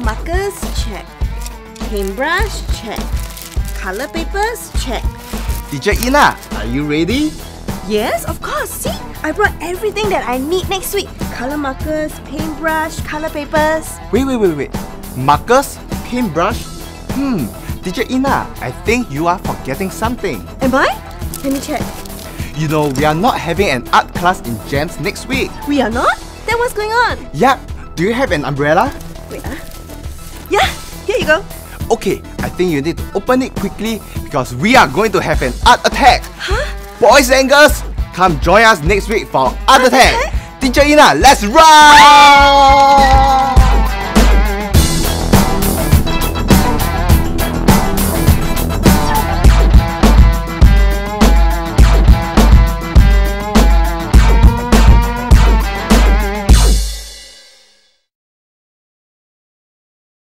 Paintbrush, check. Paintbrush, check. Color papers, check. Teacher Ina, are you ready? Yes, of course. See, I brought everything that I need next week. Color markers, paintbrush, color papers. Wait, wait, wait, wait. Markers? Paintbrush? Hmm, Teacher Ina, I think you are forgetting something. Am I? Let me check. You know, we are not having an art class in JAMS next week. We are not? Then what's going on? Yep. Do you have an umbrella? Go. Okay, I think you need to open it quickly because we are going to have an art attack. Huh? Boys and girls, come join us next week for art, Art attack. attack? Teacher Ina, let's run!